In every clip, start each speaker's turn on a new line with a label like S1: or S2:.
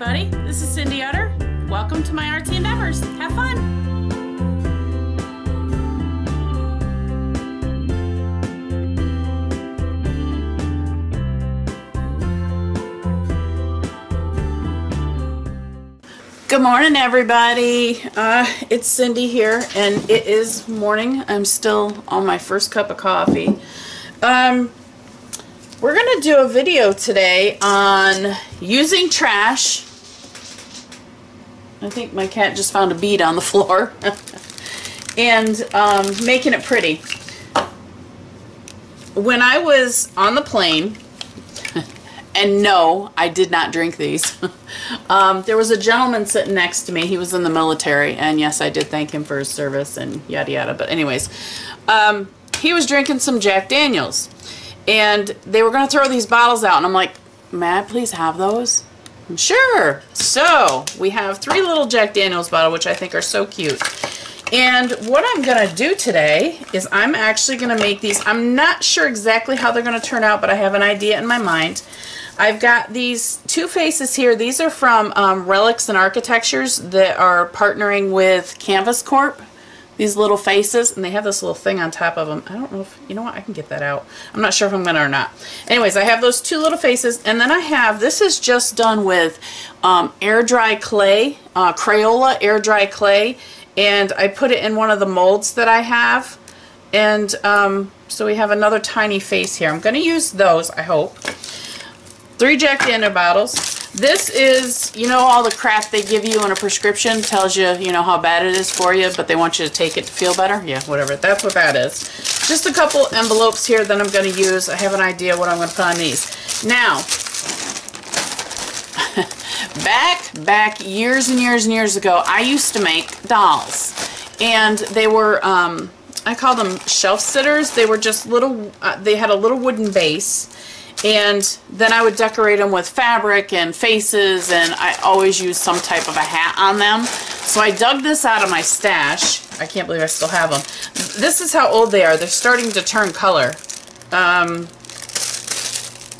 S1: everybody. This is Cindy Utter. Welcome to my artsy endeavors. Have fun. Good morning, everybody. Uh, it's Cindy here, and it is morning. I'm still on my first cup of coffee. Um, we're going to do a video today on using trash. I think my cat just found a bead on the floor. and um, making it pretty. When I was on the plane, and no, I did not drink these. um, there was a gentleman sitting next to me. He was in the military, and yes, I did thank him for his service and yada yada. But anyways, um, he was drinking some Jack Daniels, and they were going to throw these bottles out, and I'm like, may I please have those? Sure. So we have three little Jack Daniels bottle, which I think are so cute. And what I'm going to do today is I'm actually going to make these. I'm not sure exactly how they're going to turn out, but I have an idea in my mind. I've got these two faces here. These are from um, Relics and Architectures that are partnering with Canvas Corp. These little faces, and they have this little thing on top of them. I don't know if, you know what, I can get that out. I'm not sure if I'm going to or not. Anyways, I have those two little faces, and then I have, this is just done with um, air dry clay, uh, Crayola air dry clay, and I put it in one of the molds that I have. And um, so we have another tiny face here. I'm going to use those, I hope. Three Jack Daniel bottles. This is, you know, all the crap they give you in a prescription tells you, you know, how bad it is for you, but they want you to take it to feel better. Yeah, whatever. That's what that is. Just a couple envelopes here that I'm going to use. I have an idea what I'm going to put on these. Now, back, back years and years and years ago, I used to make dolls. And they were, um, I call them shelf sitters. They were just little, uh, they had a little wooden base and then I would decorate them with fabric and faces and I always use some type of a hat on them. So I dug this out of my stash. I can't believe I still have them. This is how old they are. They're starting to turn color. Um,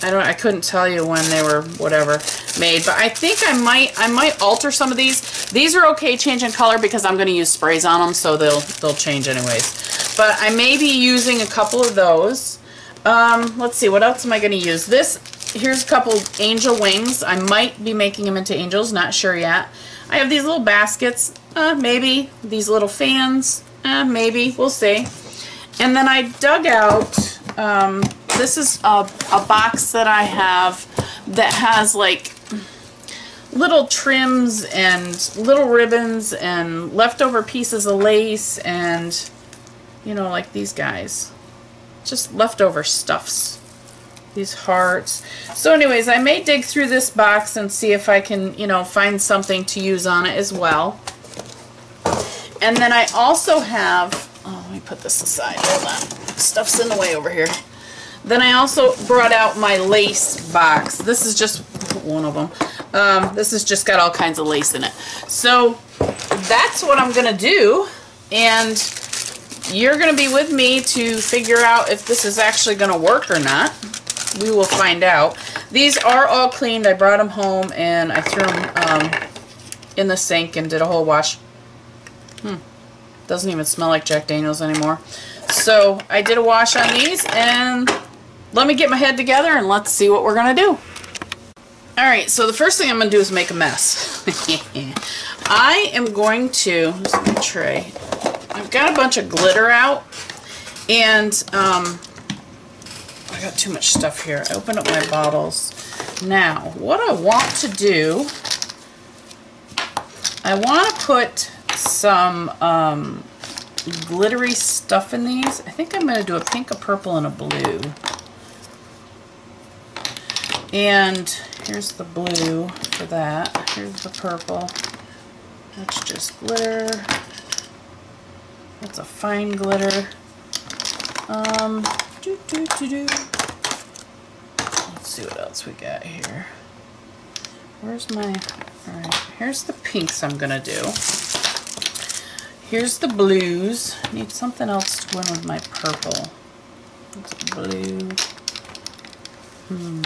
S1: I don't I couldn't tell you when they were whatever made, but I think I might I might alter some of these. These are okay changing color because I'm going to use sprays on them so they'll they'll change anyways. But I may be using a couple of those. Um, let's see, what else am I going to use? This, here's a couple angel wings. I might be making them into angels, not sure yet. I have these little baskets, uh, maybe. These little fans, uh, maybe. We'll see. And then I dug out, um, this is a, a box that I have that has like little trims and little ribbons and leftover pieces of lace and, you know, like these guys just leftover stuffs. These hearts. So anyways, I may dig through this box and see if I can, you know, find something to use on it as well. And then I also have, oh, let me put this aside. Hold on. Stuff's in the way over here. Then I also brought out my lace box. This is just one of them. Um, this has just got all kinds of lace in it. So that's what I'm going to do. And you're going to be with me to figure out if this is actually going to work or not. We will find out. These are all cleaned. I brought them home and I threw them um, in the sink and did a whole wash. Hmm. Doesn't even smell like Jack Daniels anymore. So I did a wash on these and let me get my head together and let's see what we're going to do. Alright, so the first thing I'm going to do is make a mess. I am going to, my tray, I've got a bunch of glitter out and um, I got too much stuff here. I opened up my bottles. Now, what I want to do, I want to put some um, glittery stuff in these. I think I'm going to do a pink, a purple, and a blue. And here's the blue for that. Here's the purple. That's just glitter. That's a fine glitter. Um, doo -doo -doo Let's see what else we got here. Where's my, alright, here's the pinks I'm going to do. Here's the blues. Need something else to go with my purple. Blue. Hmm.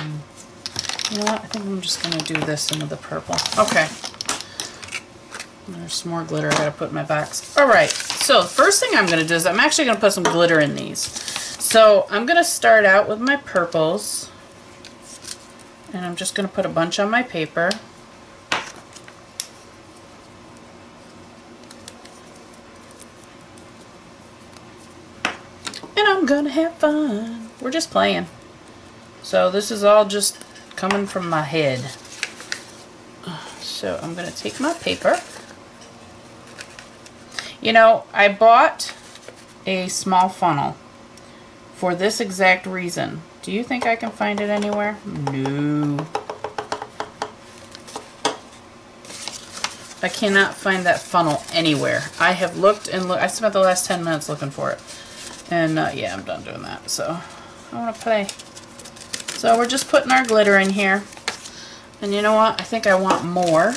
S1: You know what? I think I'm just going to do this in with the purple. Okay. There's some more glitter I gotta put in my box. Alright, so first thing I'm gonna do is I'm actually gonna put some glitter in these. So I'm gonna start out with my purples. And I'm just gonna put a bunch on my paper. And I'm gonna have fun. We're just playing. So this is all just coming from my head. So I'm gonna take my paper. You know, I bought a small funnel for this exact reason. Do you think I can find it anywhere? No. I cannot find that funnel anywhere. I have looked and looked. I spent the last 10 minutes looking for it. And uh, yeah, I'm done doing that. So I want to play. So we're just putting our glitter in here. And you know what? I think I want more.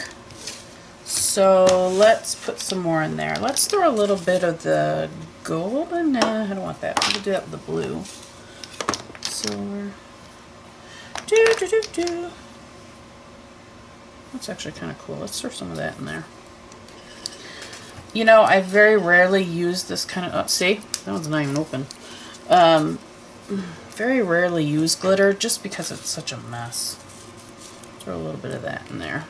S1: So let's put some more in there. Let's throw a little bit of the gold in there. I don't want that. We'll do that with the blue. Silver. Do, do, do, do. That's actually kind of cool. Let's throw some of that in there. You know, I very rarely use this kind of... Oh, see? That one's not even open. Um, very rarely use glitter just because it's such a mess. Throw a little bit of that in there.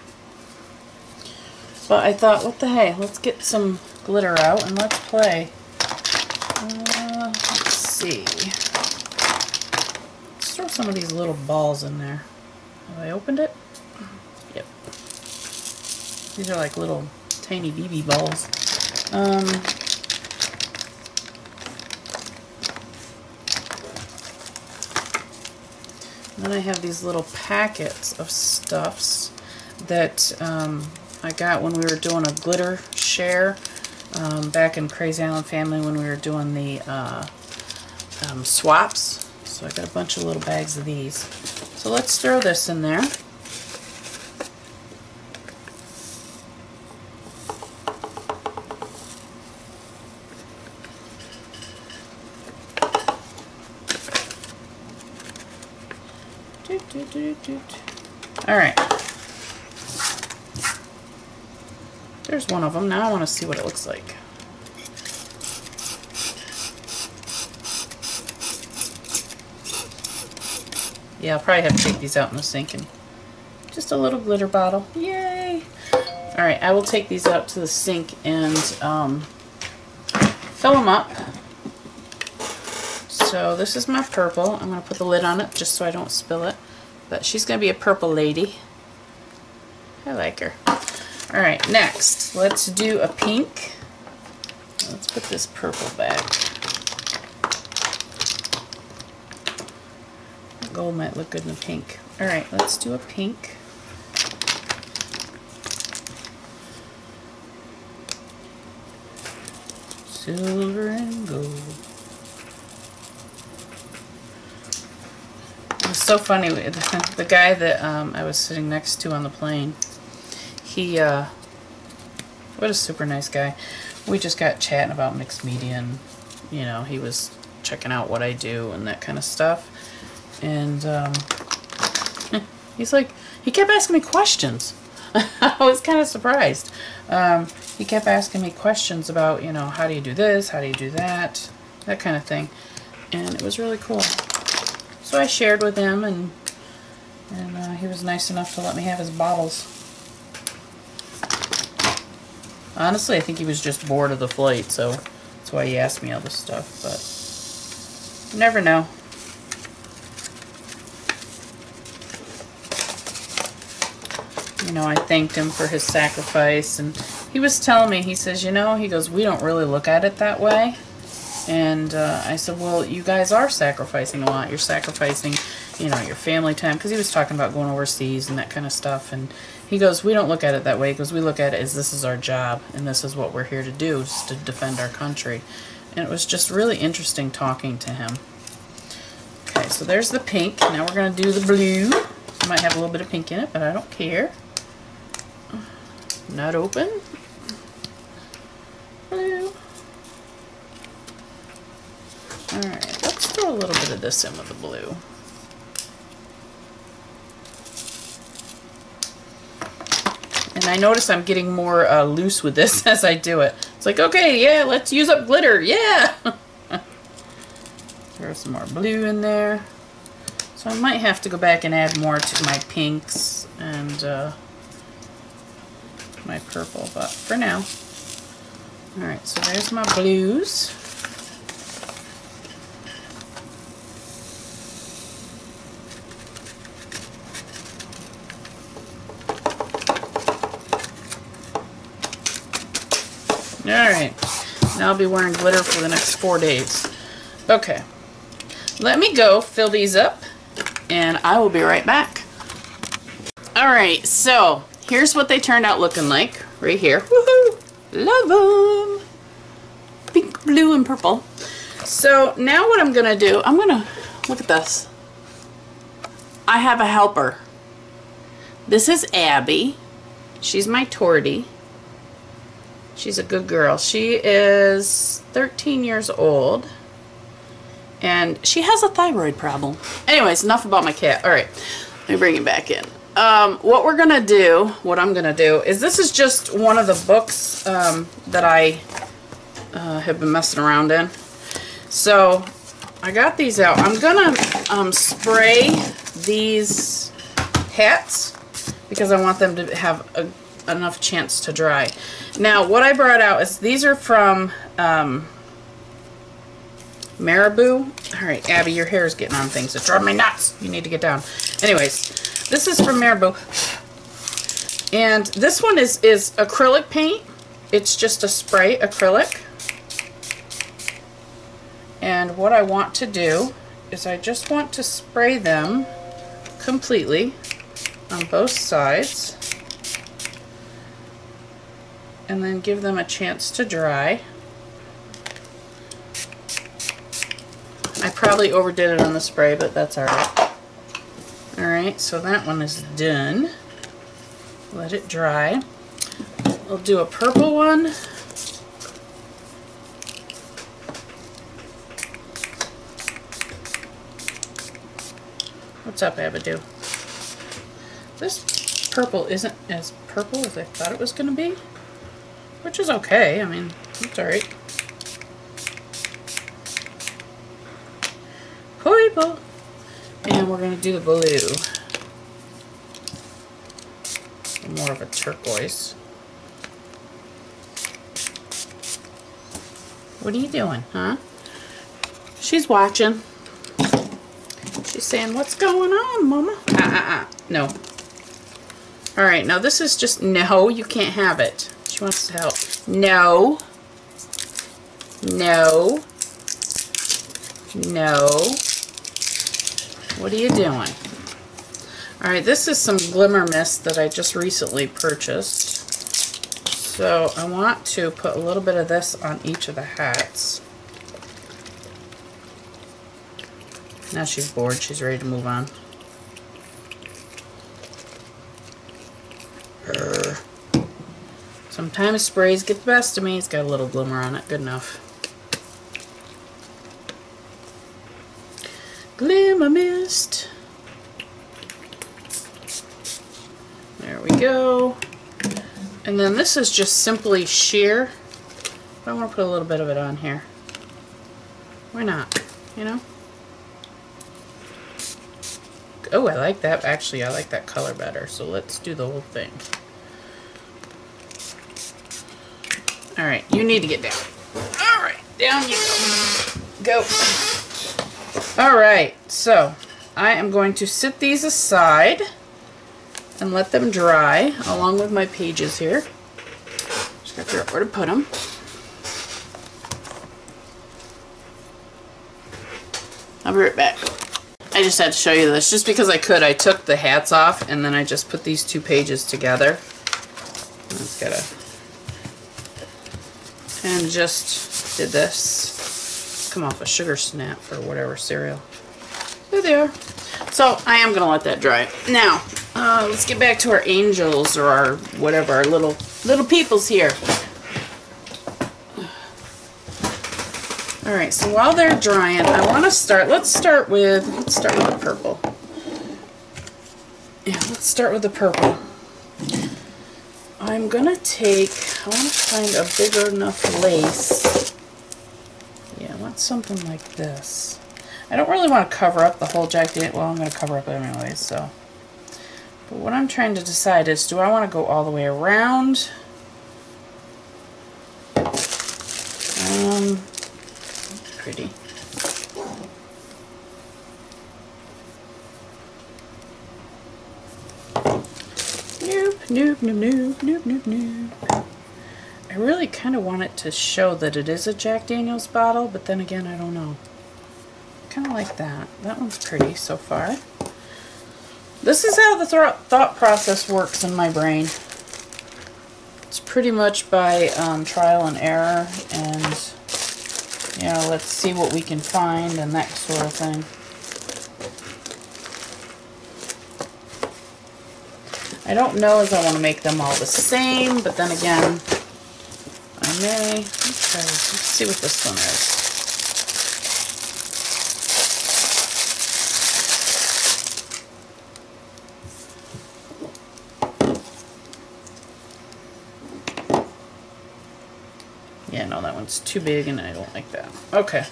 S1: But I thought, what the hey, let's get some glitter out and let's play. Uh, let's see. Let's throw some of these little balls in there. Have I opened it? Yep. These are like little tiny BB balls. Um, then I have these little packets of stuffs that um, I got when we were doing a glitter share um, back in Krazy Island Family when we were doing the uh, um, swaps. So I got a bunch of little bags of these. So let's throw this in there. All right. There's one of them. Now I want to see what it looks like. Yeah, I'll probably have to take these out in the sink and just a little glitter bottle. Yay! Alright, I will take these out to the sink and um, fill them up. So this is my purple. I'm going to put the lid on it just so I don't spill it. But she's going to be a purple lady. I like her. Alright, next, let's do a pink. Let's put this purple back. Gold might look good in the pink. Alright, let's do a pink. Silver and gold. It was so funny, the guy that um, I was sitting next to on the plane, he, uh, what a super nice guy. We just got chatting about mixed media and, you know, he was checking out what I do and that kind of stuff. And, um, he's like, he kept asking me questions. I was kind of surprised. Um, he kept asking me questions about, you know, how do you do this, how do you do that, that kind of thing. And it was really cool. So I shared with him, and and uh, he was nice enough to let me have his bottles. Honestly, I think he was just bored of the flight, so that's why he asked me all this stuff, but you never know. You know, I thanked him for his sacrifice, and he was telling me, he says, you know, he goes, we don't really look at it that way. And uh, I said, well, you guys are sacrificing a lot. You're sacrificing, you know, your family time. Because he was talking about going overseas and that kind of stuff. And he goes, we don't look at it that way because we look at it as this is our job and this is what we're here to do, just to defend our country. And it was just really interesting talking to him. Okay, so there's the pink. Now we're going to do the blue. It might have a little bit of pink in it, but I don't care. Not open. Blue. Alright, let's throw a little bit of this in with the blue. And I notice I'm getting more uh, loose with this as I do it. It's like, okay, yeah, let's use up glitter. Yeah! Throw some more blue in there. So I might have to go back and add more to my pinks and uh, my purple, but for now. Alright, so there's my blues. Alright, now I'll be wearing glitter for the next four days. Okay, let me go fill these up and I will be right back. Alright, so here's what they turned out looking like right here. Woohoo! Love them! Pink, blue, and purple. So now what I'm going to do, I'm going to, look at this. I have a helper. This is Abby. She's my tortie. She's a good girl. She is 13 years old. And she has a thyroid problem. Anyways, enough about my cat. Alright, let me bring it back in. Um, what we're going to do, what I'm going to do, is this is just one of the books um, that I uh, have been messing around in. So, I got these out. I'm going to um, spray these hats because I want them to have a enough chance to dry. Now, what I brought out is these are from um, Marabu. All right, Abby, your hair is getting on things. It's driving me nuts. You need to get down. Anyways, this is from Marabu. And this one is, is acrylic paint. It's just a spray acrylic. And what I want to do is I just want to spray them completely on both sides and then give them a chance to dry. I probably overdid it on the spray, but that's alright. Alright, so that one is done. Let it dry. We'll do a purple one. What's up, Abadoo? This purple isn't as purple as I thought it was going to be. Which is okay. I mean, it's alright. Purple. And we're going to do the blue. More of a turquoise. What are you doing, huh? She's watching. She's saying, what's going on, Mama? Ah, ah, ah. No. Alright, now this is just, no, you can't have it. She wants to help. No. No. No. What are you doing? Alright, this is some Glimmer Mist that I just recently purchased. So I want to put a little bit of this on each of the hats. Now she's bored. She's ready to move on. Sometimes sprays get the best of me. It's got a little glimmer on it. Good enough. Glimmer mist. There we go. And then this is just simply sheer. I want to put a little bit of it on here. Why not? You know? Oh, I like that. Actually, I like that color better. So let's do the whole thing. All right, you need to get down. All right, down you go. Go. All right, so I am going to sit these aside and let them dry along with my pages here. Just gotta figure out where to put them. I'll be right back. I just had to show you this. Just because I could, I took the hats off and then I just put these two pages together. It's got a and just did this. Come off a sugar snap or whatever cereal. There they are. So I am going to let that dry. Now, uh, let's get back to our angels or our whatever, our little little peoples here. Alright, so while they're drying, I want to start, let's start with, let's start with the purple. Yeah, let's start with the purple. I'm gonna take, I want to find a bigger enough lace. Yeah, I want something like this. I don't really want to cover up the whole jacket. Well, I'm going to cover up anyway, so. But what I'm trying to decide is, do I want to go all the way around? Um, pretty. Nope, nope, nope, nope, nope, nope. I really kind of want it to show that it is a Jack Daniels bottle, but then again, I don't know. Kind of like that. That one's pretty so far. This is how the th thought process works in my brain. It's pretty much by um, trial and error and, you know, let's see what we can find and that sort of thing. I don't know if I want to make them all the same, but then again, I may. Let's. Let's see what this one is. Yeah, no, that one's too big and I don't like that. Okay.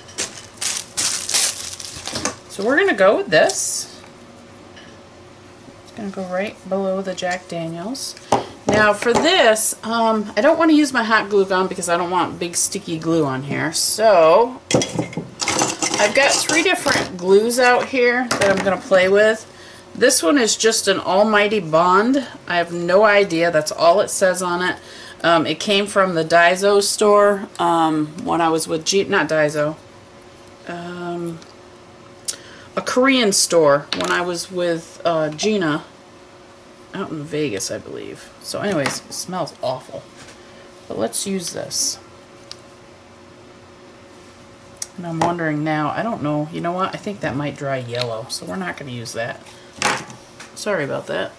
S1: So we're going to go with this going to go right below the Jack Daniels. Now for this, um, I don't want to use my hot glue gun because I don't want big sticky glue on here. So I've got three different glues out here that I'm going to play with. This one is just an almighty bond. I have no idea. That's all it says on it. Um, it came from the Daiso store um, when I was with G not Daiso. Um, a Korean store when I was with uh, Gina out in Vegas, I believe. So anyways, it smells awful. But let's use this. And I'm wondering now, I don't know, you know what? I think that might dry yellow, so we're not going to use that. Sorry about that.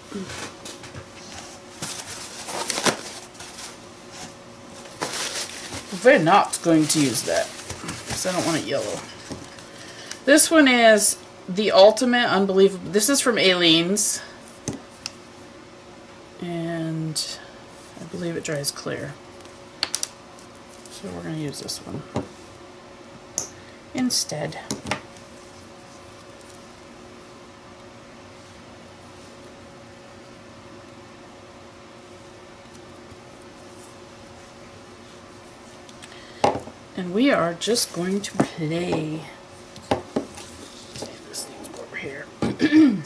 S1: We're not going to use that, because I don't want it yellow. This one is the ultimate unbelievable. This is from Aleene's. And I believe it dries clear. So we're going to use this one instead. And we are just going to play By the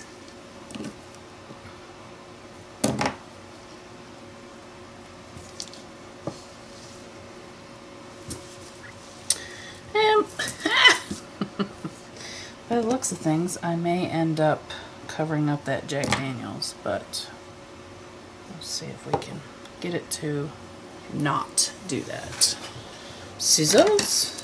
S1: looks of things, I may end up covering up that Jack Daniels, but let's see if we can get it to not do that. Scissors.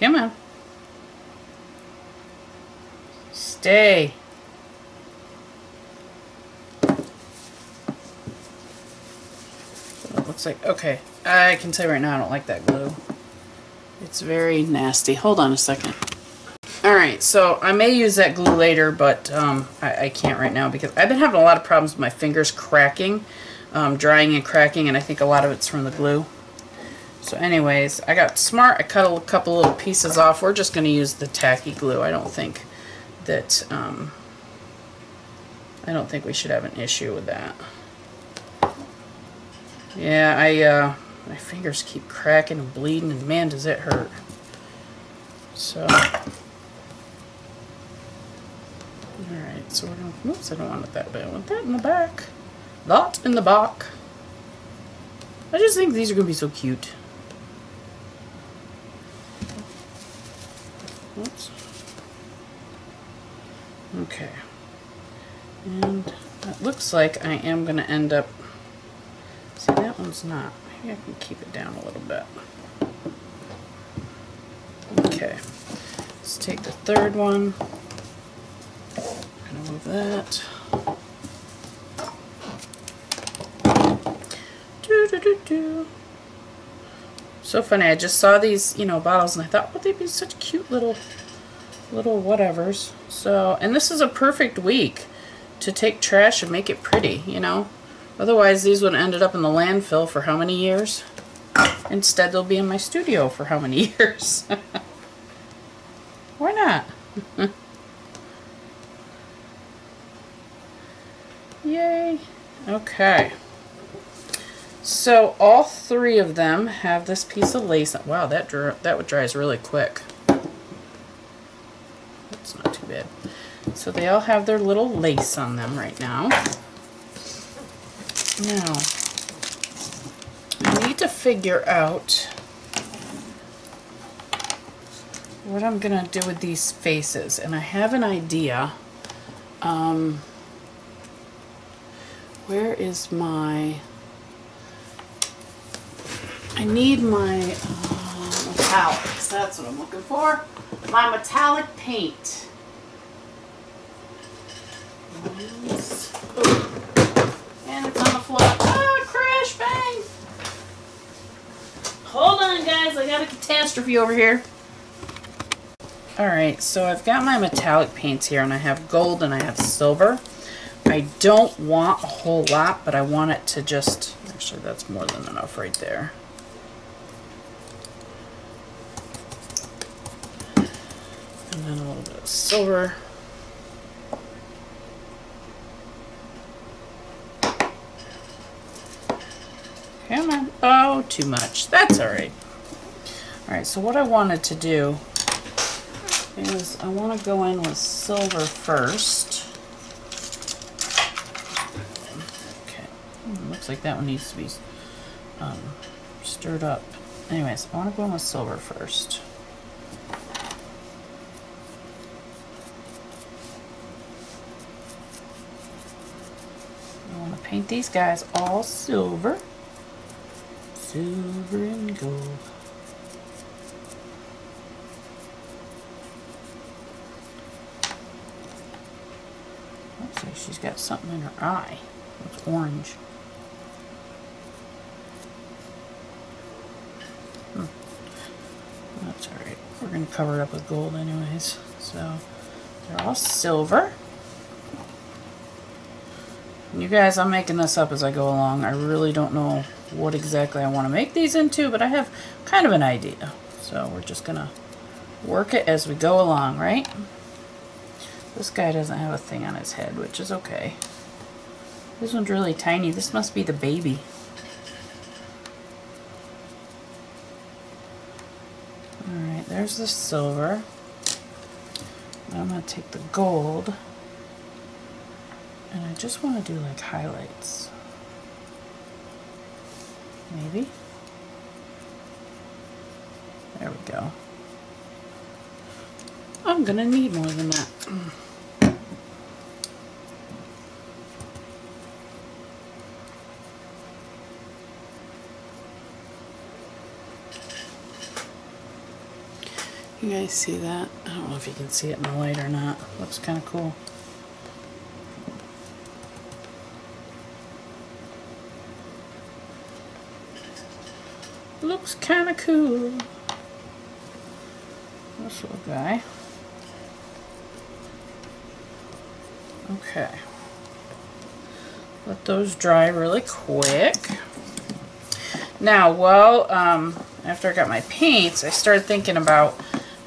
S1: Come on. Stay. it looks like, okay, I can tell right now I don't like that glue. It's very nasty. Hold on a second. Alright, so I may use that glue later, but um, I, I, can't right now because I've been having a lot of problems with my fingers cracking, um, drying and cracking, and I think a lot of it's from the glue. So anyways, I got smart. I cut a couple little pieces off. We're just going to use the tacky glue. I don't think that, um, I don't think we should have an issue with that. Yeah, I, uh, my fingers keep cracking and bleeding, and man, does it hurt. So, alright, so we're going to, oops, I don't want it that bad. I want that in the back. That in the back. I just think these are going to be so cute. Oops. Okay. And it looks like I am going to end up... See, that one's not. Maybe I can keep it down a little bit. Okay. Let's take the third one. Going to move that. Do, do, do, do. So funny, I just saw these, you know, bottles and I thought, oh, they'd be such cute little, little whatevers. So, and this is a perfect week to take trash and make it pretty, you know. Otherwise, these would have ended up in the landfill for how many years? Instead, they'll be in my studio for how many years? Why not? Yay. Okay. So all three of them have this piece of lace. Wow, that that dries really quick. That's not too bad. So they all have their little lace on them right now. Now, I need to figure out what I'm going to do with these faces. And I have an idea. Um, where is my... I need my uh. That's what I'm looking for. My metallic paint. And it's on the floor. Ah, crash, bang! Hold on, guys. I got a catastrophe over here. Alright, so I've got my metallic paints here, and I have gold and I have silver. I don't want a whole lot, but I want it to just, actually that's more than enough right there. And then a little bit of silver. Come on. Oh, too much. That's alright. Alright, so what I wanted to do is I want to go in with silver first. Okay. looks like that one needs to be um, stirred up. Anyways, I want to go in with silver first. I want to paint these guys all silver. Silver and gold. Looks like she's got something in her eye. It's orange. Hmm. That's alright. We're going to cover it up with gold anyways. So they're all silver. You guys, I'm making this up as I go along. I really don't know what exactly I want to make these into, but I have kind of an idea. So we're just going to work it as we go along, right? This guy doesn't have a thing on his head, which is okay. This one's really tiny. This must be the baby. Alright, there's the silver. I'm going to take the gold and I just want to do like highlights. Maybe. There we go. I'm going to need more than that. You guys see that? I don't know if you can see it in the light or not. Looks kind of cool. Looks kind of cool. This little guy. Okay. Let those dry really quick. Now, well, um, after I got my paints, I started thinking about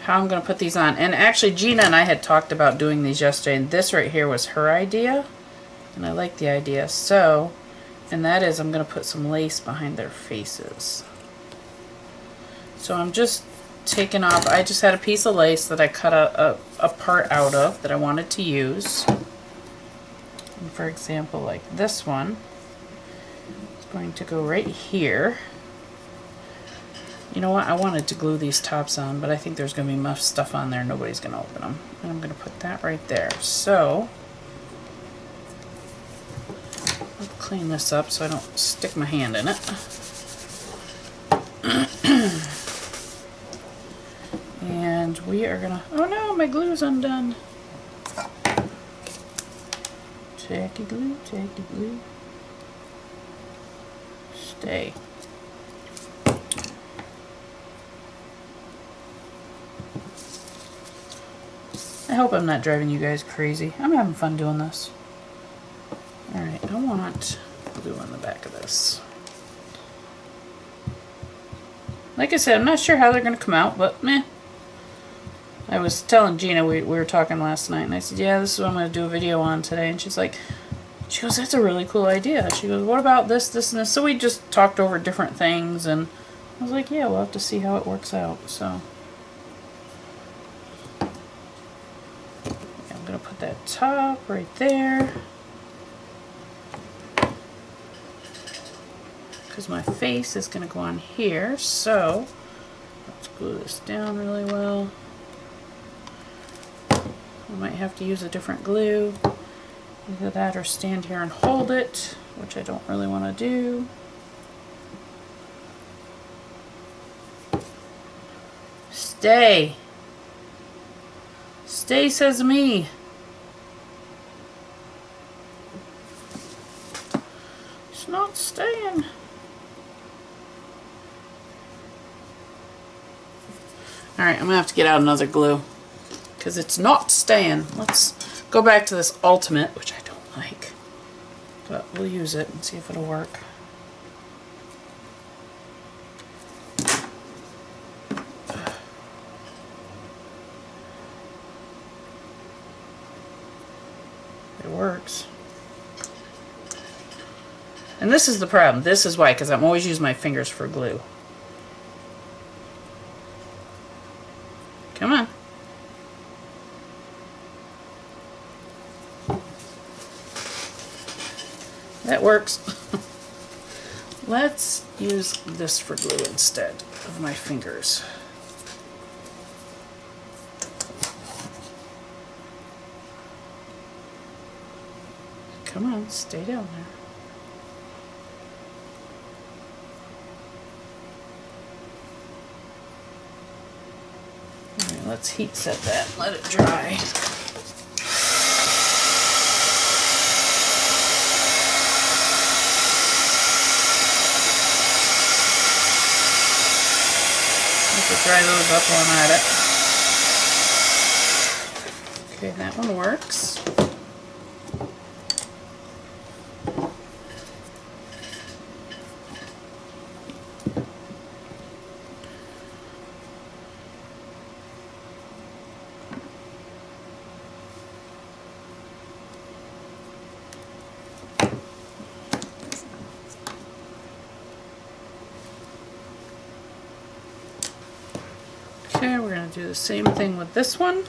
S1: how I'm going to put these on. And actually, Gina and I had talked about doing these yesterday, and this right here was her idea. And I like the idea. So, and that is I'm going to put some lace behind their faces. So I'm just taking off, I just had a piece of lace that I cut a, a, a part out of that I wanted to use. And for example, like this one, it's going to go right here. You know what? I wanted to glue these tops on, but I think there's going to be much stuff on there. Nobody's going to open them. And I'm going to put that right there. So, I'll clean this up so I don't stick my hand in it. and we are going to... Oh no, my glue's undone. Tacky glue, tacky glue. Stay. I hope I'm not driving you guys crazy. I'm having fun doing this. Alright, I want glue on the back of this. Like I said, I'm not sure how they're going to come out, but meh. I was telling Gina, we, we were talking last night, and I said, yeah, this is what I'm going to do a video on today. And she's like, she goes, that's a really cool idea. She goes, what about this, this, and this? So we just talked over different things, and I was like, yeah, we'll have to see how it works out. So I'm going to put that top right there. Because my face is going to go on here, so let's glue this down really well. I might have to use a different glue. Either that or stand here and hold it, which I don't really want to do. Stay. Stay, says me. It's not staying. Alright, I'm going to have to get out another glue because it's not staying. Let's go back to this Ultimate, which I don't like, but we'll use it and see if it'll work. It works. And this is the problem. This is why, because I'm always using my fingers for glue. Come on. That works. Let's use this for glue instead of my fingers. Come on, stay down there. Let's heat set that let it dry. Dry those up while I'm at it. Okay, that one works. Okay, we're going to do the same thing with this one.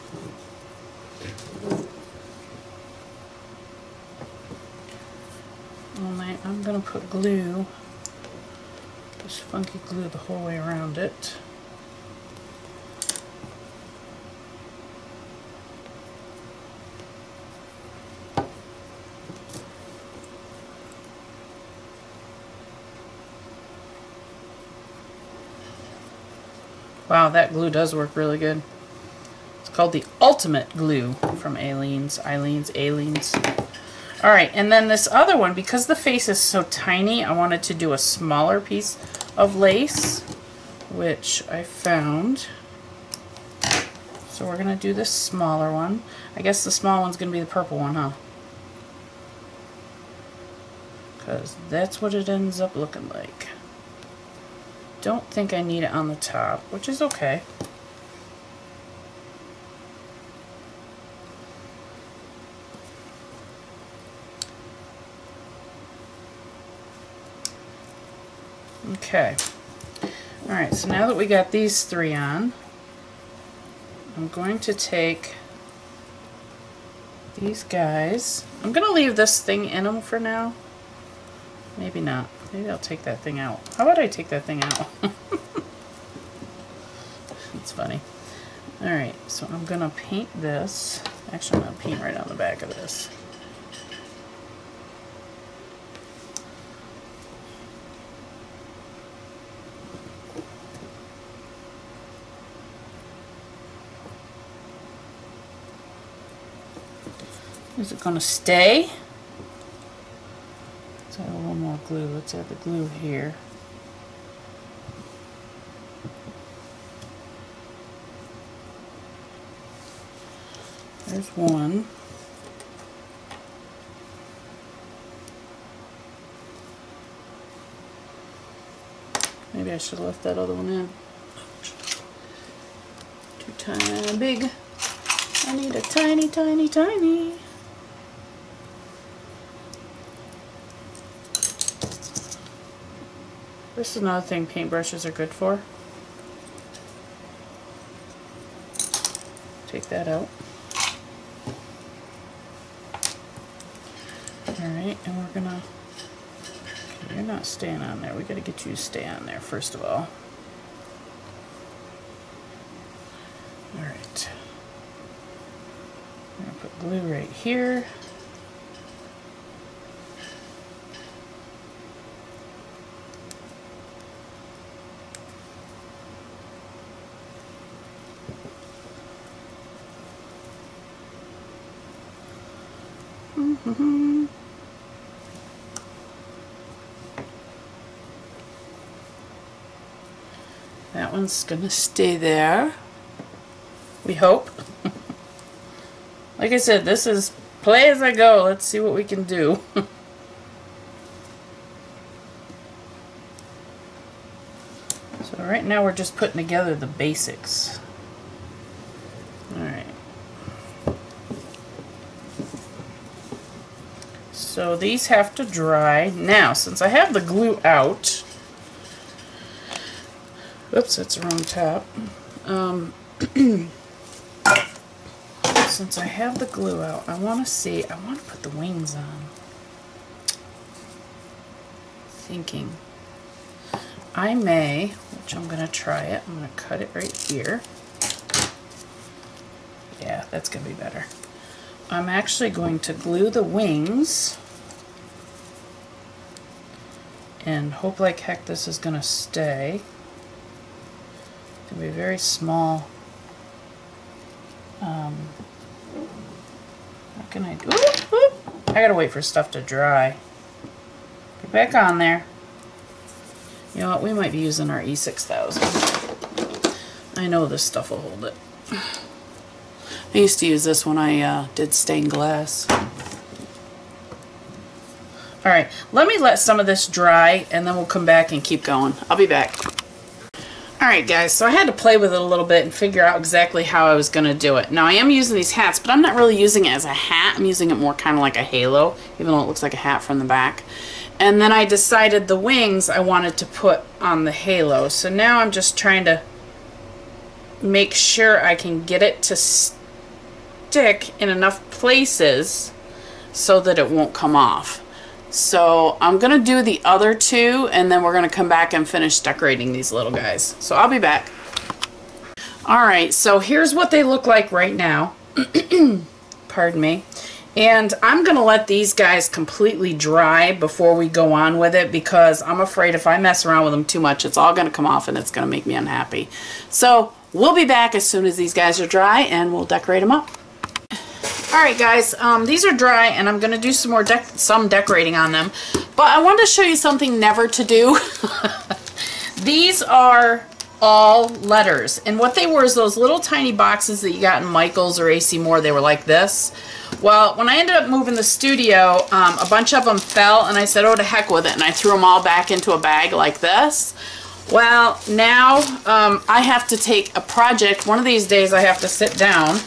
S1: Only I'm going to put glue, this funky glue the whole way around it. That glue does work really good. It's called the Ultimate Glue from Aleene's. Eileen's, Aleene's. Alright, and then this other one, because the face is so tiny, I wanted to do a smaller piece of lace, which I found. So we're going to do this smaller one. I guess the small one's going to be the purple one, huh? Because that's what it ends up looking like don't think I need it on the top, which is okay. Okay. Alright, so now that we got these three on, I'm going to take these guys. I'm going to leave this thing in them for now. Maybe not. Maybe I'll take that thing out. How about I take that thing out? It's funny. Alright, so I'm going to paint this. Actually, I'm going to paint right on the back of this. Is it going to stay? Glue. Let's add the glue here. There's one. Maybe I should have left that other one in. Too tiny, big. I need a tiny, tiny, tiny. This is another thing paintbrushes are good for. Take that out. Alright, and we're gonna, you're not staying on there. We gotta get you to stay on there first of all. Alright. I'm gonna put glue right here. One's gonna stay there. We hope. like I said, this is play as I go. Let's see what we can do. so right now we're just putting together the basics. Alright. So these have to dry. Now, since I have the glue out, oops, that's the wrong tab. Um, since I have the glue out, I want to see, I want to put the wings on. Thinking. I may, which I'm going to try it, I'm going to cut it right here. Yeah, that's going to be better. I'm actually going to glue the wings and hope like heck this is going to stay. To be very small. Um, what can I do? I gotta wait for stuff to dry. Get back on there. You know what, we might be using our E6000. I know this stuff will hold it. I used to use this when I uh, did stained glass. Alright, let me let some of this dry and then we'll come back and keep going. I'll be back. Alright guys, so I had to play with it a little bit and figure out exactly how I was going to do it. Now I am using these hats, but I'm not really using it as a hat. I'm using it more kind of like a halo, even though it looks like a hat from the back. And then I decided the wings I wanted to put on the halo. So now I'm just trying to make sure I can get it to stick in enough places so that it won't come off. So I'm going to do the other two and then we're going to come back and finish decorating these little guys. So I'll be back. Alright, so here's what they look like right now. Pardon me. And I'm going to let these guys completely dry before we go on with it because I'm afraid if I mess around with them too much, it's all going to come off and it's going to make me unhappy. So we'll be back as soon as these guys are dry and we'll decorate them up. Alright guys, um, these are dry and I'm going to do some more dec some decorating on them. But I wanted to show you something never to do. these are all letters. And what they were is those little tiny boxes that you got in Michael's or AC Moore. They were like this. Well, when I ended up moving the studio, um, a bunch of them fell and I said, oh, to heck with it. And I threw them all back into a bag like this. Well, now um, I have to take a project. One of these days I have to sit down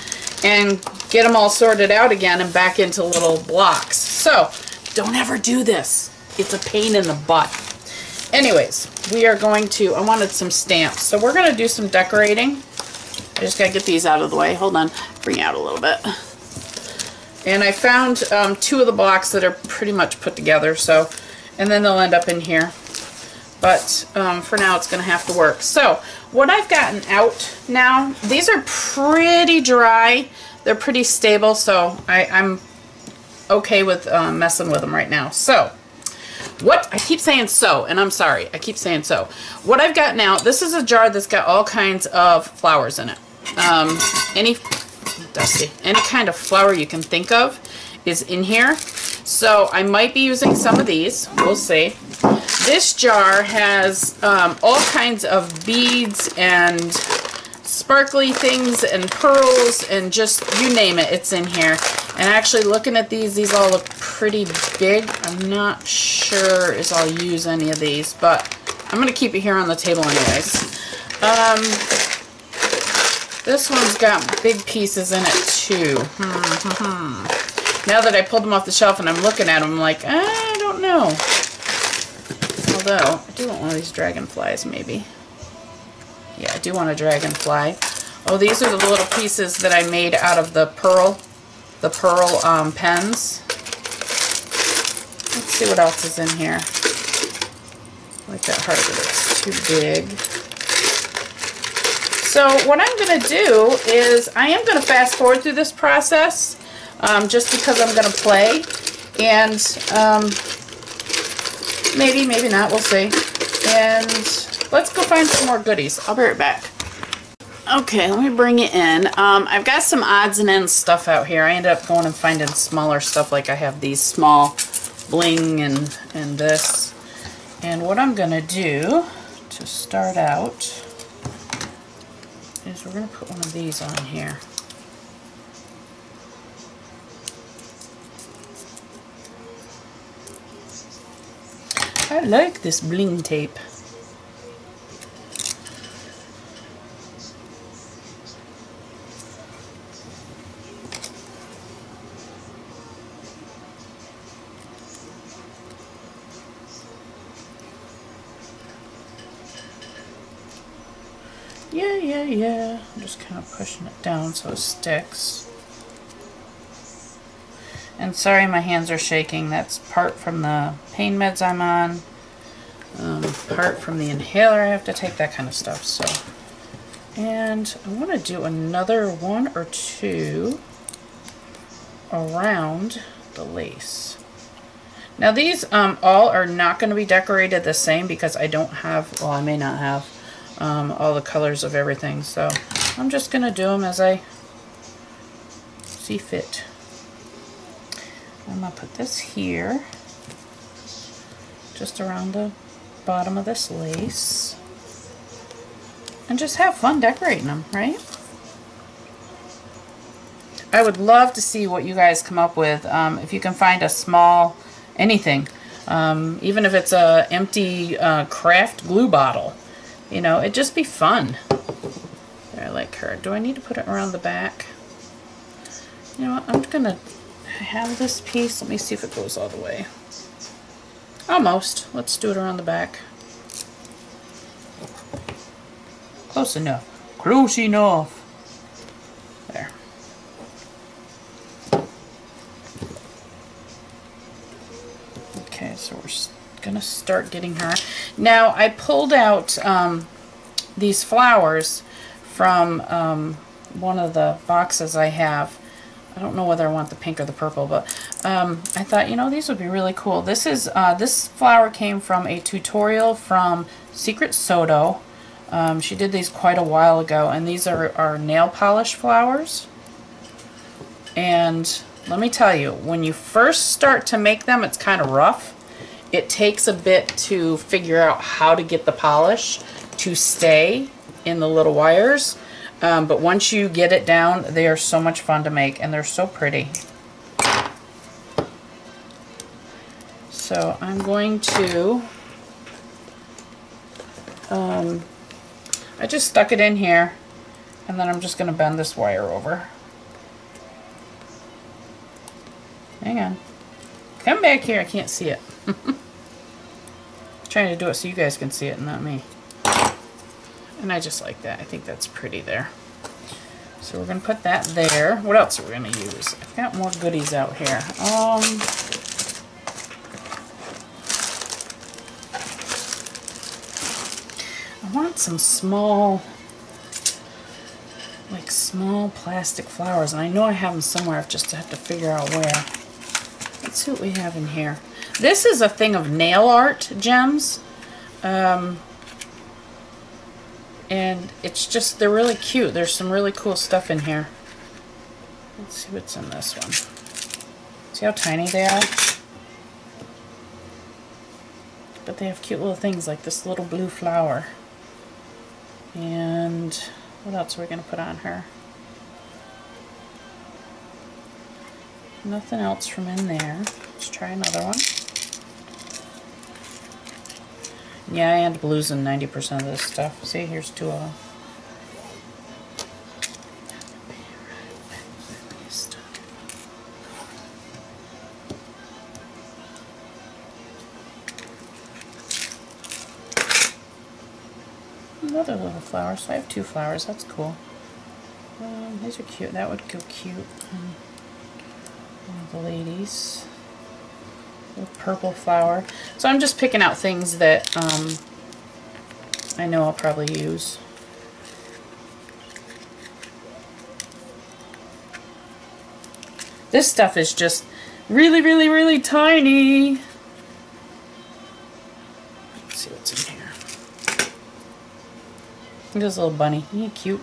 S1: and get them all sorted out again and back into little blocks. So, don't ever do this. It's a pain in the butt. Anyways, we are going to, I wanted some stamps. So we're going to do some decorating. I just got to get these out of the way. Hold on. Bring out a little bit. And I found um, two of the blocks that are pretty much put together. So, and then they'll end up in here. But um, for now, it's going to have to work. So, what I've gotten out now, these are pretty dry. They're pretty stable, so I, am okay with uh, messing with them right now. So, what, I keep saying so, and I'm sorry, I keep saying so. What I've got now, this is a jar that's got all kinds of flowers in it. Um, any, dusty, any kind of flower you can think of is in here. So I might be using some of these, we'll see. This jar has um, all kinds of beads and sparkly things and pearls and just you name it, it's in here. And actually looking at these, these all look pretty big. I'm not sure if I'll use any of these, but I'm going to keep it here on the table anyways. Um, this one's got big pieces in it too. Hmm, hmm, hmm. Now that I pulled them off the shelf and I'm looking at them, I'm like, I don't know. Although, I do want one of these dragonflies maybe. Yeah, I do want a dragonfly. Oh, these are the little pieces that I made out of the pearl, the pearl um, pens. Let's see what else is in here. I like that heart, but it's too big. So what I'm going to do is I am going to fast forward through this process um, just because I'm going to play. And um, maybe, maybe not. We'll see. And let's go find some more goodies. I'll be right back. Okay, let me bring it in. Um, I've got some odds and ends stuff out here. I ended up going and finding smaller stuff like I have these small bling and, and this. And what I'm going to do to start out is we're going to put one of these on here. I like this bling tape. Yeah, yeah, yeah. I'm just kind of pushing it down so it sticks. And sorry my hands are shaking. That's part from the pain meds I'm on. Um, part from the inhaler I have to take, that kind of stuff. So, And I want to do another one or two around the lace. Now these um, all are not going to be decorated the same because I don't have, well I may not have, um, all the colors of everything. So I'm just going to do them as I see fit. I'm going to put this here, just around the bottom of this lace. And just have fun decorating them, right? I would love to see what you guys come up with. Um, if you can find a small anything, um, even if it's a empty uh, craft glue bottle you know, it'd just be fun. I like her. Do I need to put it around the back? You know what, I'm going to have this piece. Let me see if it goes all the way. Almost. Let's do it around the back. Close enough. Close enough. There. Okay, so we're going to start getting her. Now, I pulled out um, these flowers from um, one of the boxes I have. I don't know whether I want the pink or the purple, but um, I thought, you know, these would be really cool. This is uh, this flower came from a tutorial from Secret Soto. Um, she did these quite a while ago, and these are, are nail polish flowers. And let me tell you, when you first start to make them, it's kind of rough. It takes a bit to figure out how to get the polish to stay in the little wires. Um, but once you get it down, they are so much fun to make and they're so pretty. So I'm going to, um, I just stuck it in here and then I'm just going to bend this wire over. Hang on. Come back here, I can't see it. trying to do it so you guys can see it and not me. And I just like that. I think that's pretty there. So we're going to put that there. What else are we going to use? I've got more goodies out here. Um, I want some small, like small plastic flowers. And I know I have them somewhere. I just have to figure out where. Let's see what we have in here. This is a thing of nail art gems. Um, and it's just, they're really cute. There's some really cool stuff in here. Let's see what's in this one. See how tiny they are? But they have cute little things like this little blue flower. And what else are we going to put on her? Nothing else from in there. Let's try another one. Yeah, I end up losing 90% of this stuff. See, here's two of them. Another little flower. So I have two flowers. That's cool. Um, these are cute. That would go cute. Um, the ladies. Purple flower. So I'm just picking out things that um, I know I'll probably use. This stuff is just really, really, really tiny. Let's see what's in here. A little bunny. Isn't he cute?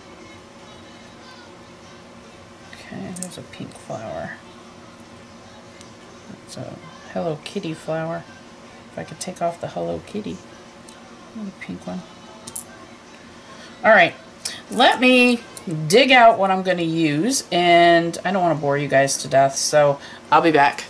S1: Okay, there's a pink flower. It's a Hello Kitty flower. If I could take off the Hello Kitty. Another pink one. Alright, let me dig out what I'm going to use, and I don't want to bore you guys to death, so I'll be back.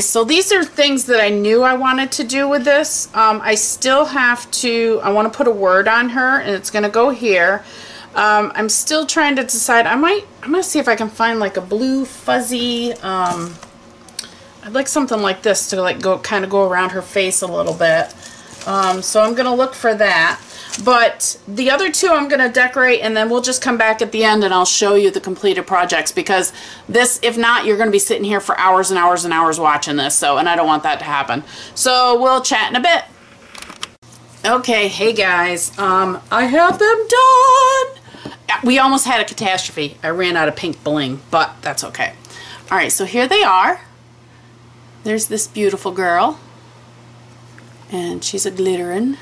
S1: So these are things that I knew I wanted to do with this. Um, I still have to, I want to put a word on her and it's going to go here. Um, I'm still trying to decide, I might, I'm going to see if I can find like a blue fuzzy, um, I'd like something like this to like go, kind of go around her face a little bit. Um, so I'm going to look for that. But the other two I'm going to decorate and then we'll just come back at the end and I'll show you the completed projects because this, if not, you're going to be sitting here for hours and hours and hours watching this. So, and I don't want that to happen. So we'll chat in a bit. Okay, hey guys, um, I have them done. We almost had a catastrophe. I ran out of pink bling, but that's okay. All right, so here they are. There's this beautiful girl and she's a glittering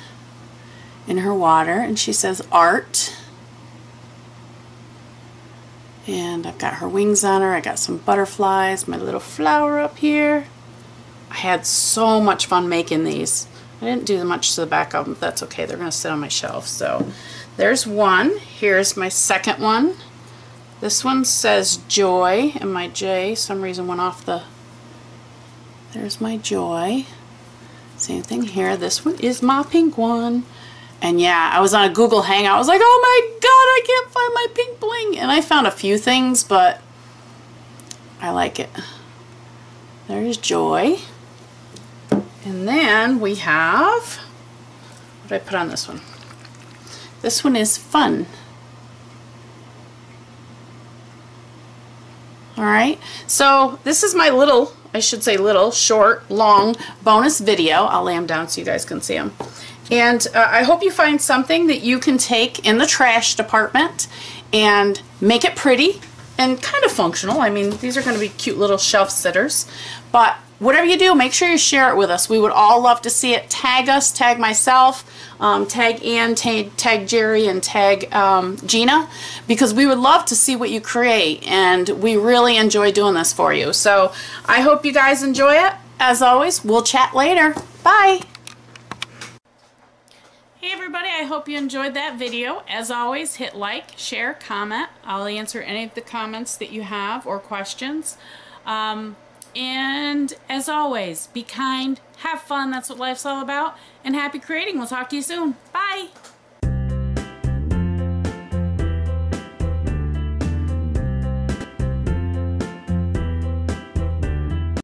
S1: in her water and she says art. And I've got her wings on her I got some butterflies my little flower up here. I had so much fun making these. I didn't do much to the back of them but that's okay they're gonna sit on my shelf so. There's one here's my second one. This one says joy and my J some reason went off the there's my joy. Same thing here this one is my pink one and yeah, I was on a Google Hangout. I was like, oh my god, I can't find my pink bling. And I found a few things, but I like it. There's Joy. And then we have, what did I put on this one? This one is Fun. Alright, so this is my little, I should say little, short, long bonus video. I'll lay them down so you guys can see them. And uh, I hope you find something that you can take in the trash department and make it pretty and kind of functional. I mean, these are going to be cute little shelf sitters. But whatever you do, make sure you share it with us. We would all love to see it. Tag us, tag myself, um, tag Ann, tag, tag Jerry, and tag um, Gina because we would love to see what you create and we really enjoy doing this for you. So I hope you guys enjoy it. As always, we'll chat later. Bye. Hey everybody, I hope you enjoyed that video. As always, hit like, share, comment. I'll answer any of the comments that you have or questions. Um, and as always, be kind, have fun, that's what life's all about, and happy creating. We'll talk to you soon. Bye!